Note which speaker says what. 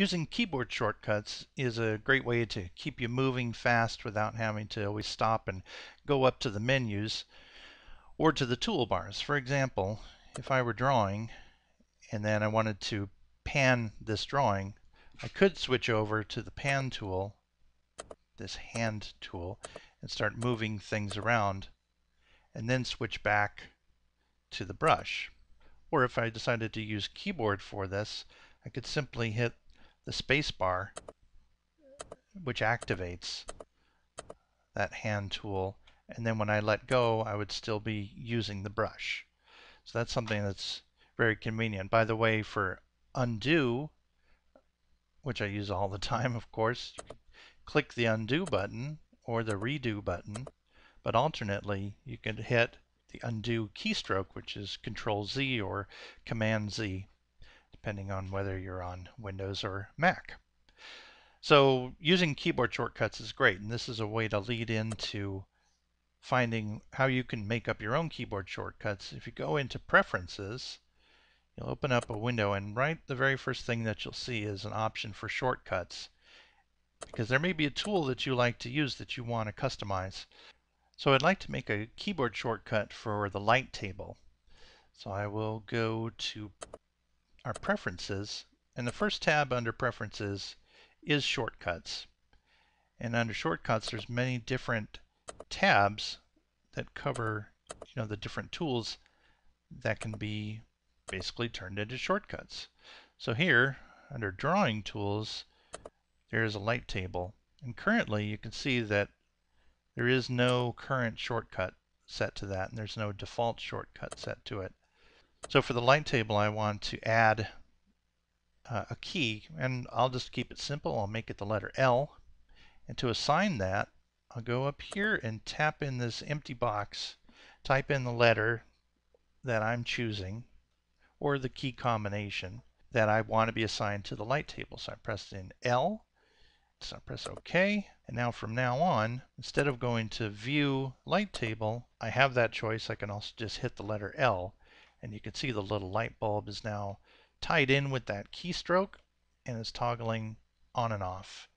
Speaker 1: Using keyboard shortcuts is a great way to keep you moving fast without having to always stop and go up to the menus or to the toolbars. For example, if I were drawing and then I wanted to pan this drawing, I could switch over to the pan tool, this hand tool, and start moving things around and then switch back to the brush. Or if I decided to use keyboard for this, I could simply hit the space bar which activates that hand tool and then when I let go I would still be using the brush. So that's something that's very convenient. By the way, for undo, which I use all the time of course, click the undo button or the redo button, but alternately you can hit the undo keystroke, which is Control Z or Command Z, depending on whether you're on Windows or Mac. So using keyboard shortcuts is great, and this is a way to lead into finding how you can make up your own keyboard shortcuts. If you go into Preferences, you'll open up a window, and right the very first thing that you'll see is an option for shortcuts, because there may be a tool that you like to use that you want to customize. So I'd like to make a keyboard shortcut for the light table. So I will go to our preferences and the first tab under preferences is shortcuts. And under shortcuts there's many different tabs that cover you know the different tools that can be basically turned into shortcuts. So here under drawing tools there's a light table and currently you can see that there is no current shortcut set to that, and there's no default shortcut set to it. So for the light table, I want to add uh, a key, and I'll just keep it simple. I'll make it the letter L. And to assign that, I'll go up here and tap in this empty box, type in the letter that I'm choosing, or the key combination that I want to be assigned to the light table. So I press in L, so I press OK. And now from now on, instead of going to View Light Table, I have that choice. I can also just hit the letter L. And you can see the little light bulb is now tied in with that keystroke and is toggling on and off.